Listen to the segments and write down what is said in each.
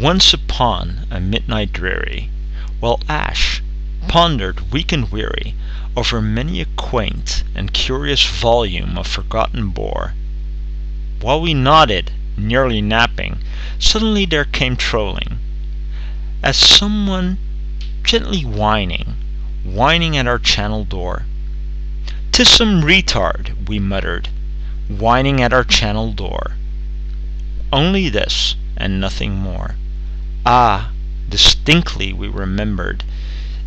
Once upon a midnight dreary, While Ashe pondered weak and weary Over many a quaint and curious volume of forgotten bore, While we nodded, nearly napping, Suddenly there came trolling, As some one gently whining, Whining at our channel door. "'Tis some retard," we muttered, Whining at our channel door. Only this, and nothing more. Ah, distinctly we remembered.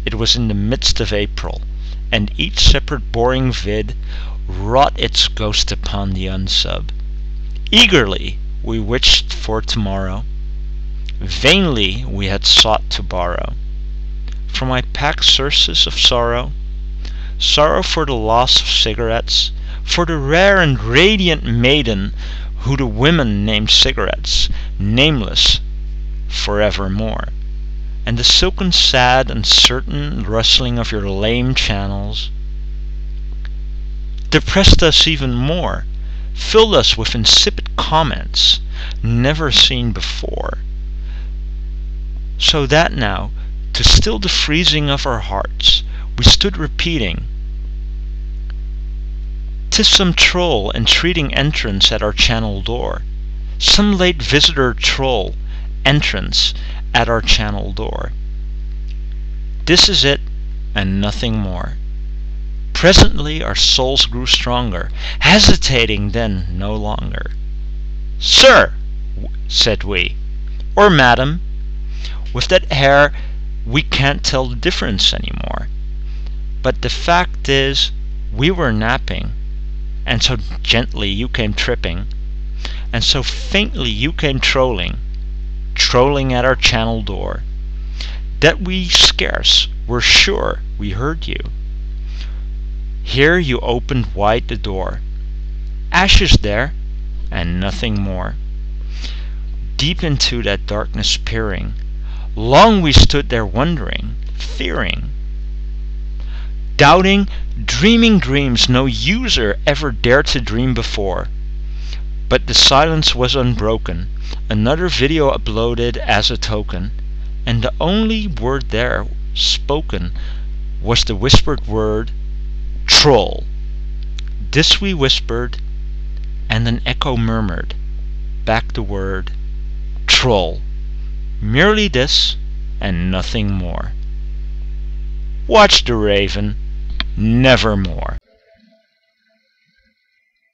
It was in the midst of April, And each separate boring vid Wrought its ghost upon the unsub. Eagerly we wished for tomorrow, Vainly we had sought to borrow. From my packed surcease of sorrow, Sorrow for the loss of cigarettes, For the rare and radiant maiden Who the women named cigarettes, Nameless forevermore, And the silken sad uncertain Rustling of your lame channels Depressed us even more, Filled us with insipid comments Never seen before, So that now, to still the freezing of our hearts, We stood repeating, "'Tis some troll entreating entrance at our channel door, Some late visitor troll entrance at our channel door. This is it, and nothing more. Presently our souls grew stronger, Hesitating then no longer. "Sir," said we, "or Madam, with that air We can't tell the difference any more, But the fact is we were napping, And so gently you came tripping, And so faintly you came trolling, Trolling at our channel door, That we scarce were sure we heard you. Here you opened wide the door. Ashes there, and nothing more. Deep into that darkness peering, Long we stood there wondering, fearing, Doubting, dreaming dreams no user ever dared to dream before. But the silence was unbroken, Another video uploaded as a token, And the only word there spoken Was the whispered word "Troll." This we whispered, and an echo murmured Back the word "Troll." Merely this, and nothing more. Watch the raven, nevermore.